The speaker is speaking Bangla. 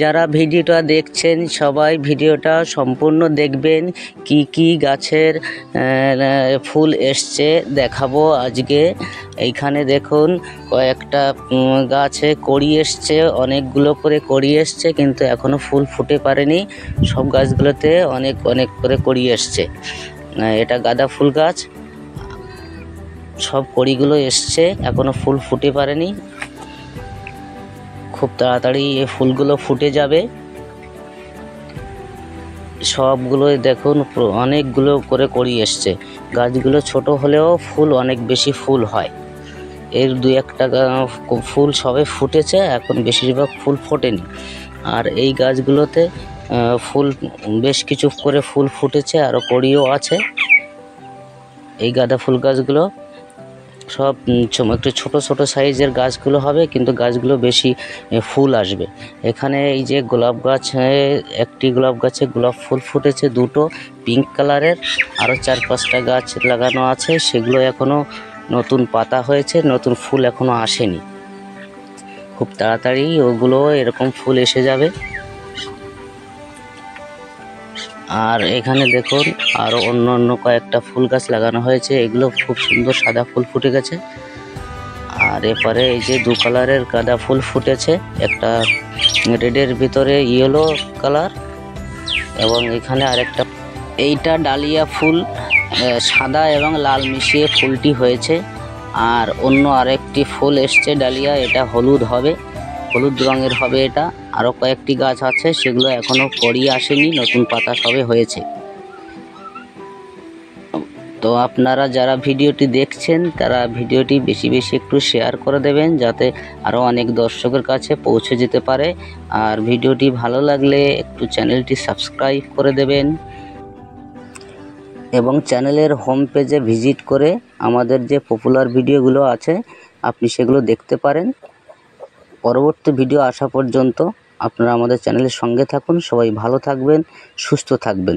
যারা ভিডিওটা দেখছেন, সবাই ভিডিওটা সম্পূর্ণ দেখবেন। কি কি গাছের ফুল এসছে দেখাবো আজকে। এইখানে দেখুন, কয়েকটা গাছে কড়ি এসছে, অনেকগুলো করে কড়ি এসছে, কিন্তু এখনও ফুল ফুটে পারেনি। সব গাছগুলোতে অনেক অনেক করে কড়ি এসছে। এটা গাঁদা ফুল গাছ। সব কড়িগুলো এসছে, এখনও ফুল ফুটে পারেনি। খুব তাড়াতাড়ি এই ফুলগুলো ফুটে যাবে। সবগুলোই দেখুন অনেকগুলো করে কড়ি এসছে। গাছগুলো ছোট হলেও ফুল অনেক বেশি ফুল হয়। এর দু একটা ফুল সবে ফুটেছে, এখন বেশিরভাগ ফুল ফোটেনি। আর এই গাছগুলোতে ফুল, বেশ কিছু করে ফুল ফুটেছে আরও কড়িও আছে। এই গাঁদা ফুল গাছগুলো সব একটু ছোট ছোট সাইজের গাছগুলো হবে, কিন্তু গাছগুলো বেশি ফুল আসবে। এখানে এই যে গোলাপ গাছে, একটি গোলাপ গাছে গোলাপ ফুল ফুটেছে, দুটো পিঙ্ক কালারের আরও চার পাঁচটা গাছ লাগানো আছে, সেগুলো এখনও নতুন পাতা হয়েছে, নতুন ফুল এখনও আসেনি। খুব তাড়াতাড়ি ওগুলো এরকম ফুল এসে যাবে। আর এখানে দেখুন আরও অন্য অন্য কয়েকটা ফুল গাছ লাগানো হয়েছে। এগুলো খুব সুন্দর সাদা ফুল ফুটে গেছে। আর এপারে এই যে দু কালারের গাঁদা ফুল ফুটেছে। একটা রেডের ভিতরে ইয়েলো কালার এবং এখানে আরেকটা এইটা ডালিয়া ফুল সাদা এবং লাল মিশিয়ে ফুলটি হয়েছে। আর অন্য আরেকটি ফুল এসছে ডালিয়া, এটা হলুদ হবে। হলুদ রঙের হবে এটা। আরও কয়েকটি গাছ আছে, সেগুলো এখনও কড়ি আসেনি, নতুন পাতা সবে হয়েছে। তো আপনারা যারা ভিডিওটি দেখছেন, তারা ভিডিওটি বেশি বেশি একটু শেয়ার করে দেবেন, যাতে আরও অনেক দর্শকের কাছে পৌঁছে যেতে পারে। আর ভিডিওটি ভালো লাগলে একটু চ্যানেলটি সাবস্ক্রাইব করে দেবেন। এবং চ্যানেলের হোম পেজে ভিজিট করে আমাদের যে পপুলার ভিডিওগুলো আছে, আপনি সেগুলো দেখতে পারেন। পরবর্তী ভিডিও আসা পর্যন্ত আপনারা আমাদের চ্যানেলের সঙ্গে থাকুন। সবাই ভালো থাকবেন সুস্থ থাকবেন।